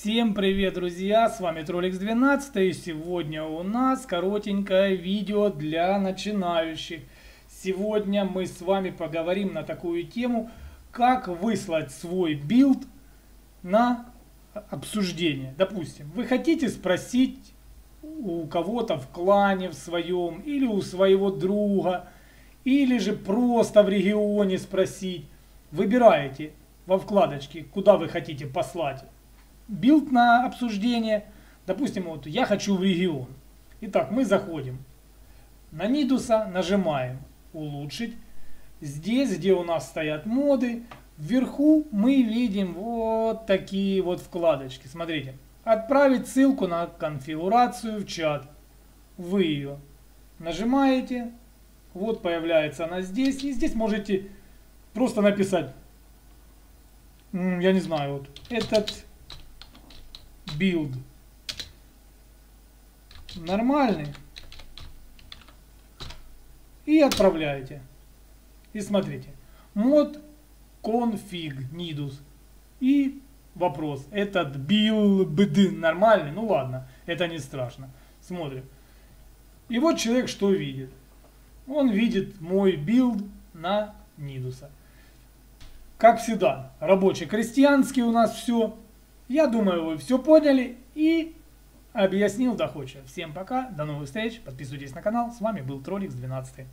Всем привет, друзья! С вами Тролликс 12 и сегодня у нас коротенькое видео для начинающих. Сегодня мы с вами поговорим на такую тему, как выслать свой билд на обсуждение. Допустим, вы хотите спросить у кого-то в клане в своем или у своего друга, или же просто в регионе спросить. Выбираете во вкладочке, куда вы хотите послать билд на обсуждение. Допустим, вот я хочу в регион. Итак, мы заходим на Нидуса, нажимаем улучшить. Здесь, где у нас стоят моды, вверху мы видим вот такие вот вкладочки. Смотрите, отправить ссылку на конфигурацию в чат. Вы ее нажимаете, вот появляется она здесь. И здесь можете просто написать, я не знаю, вот этот build нормальный и отправляете. И смотрите, мод config nidus и вопрос, этот build нормальный? Ну ладно, это не страшно. Смотрим. И вот человек что видит? Он видит мой билд на Нидуса. Как всегда, рабочий крестьянский у нас все. Я думаю, вы все поняли и объяснил доходчиво. Всем пока, до новых встреч, подписывайтесь на канал. С вами был Тролликс 12.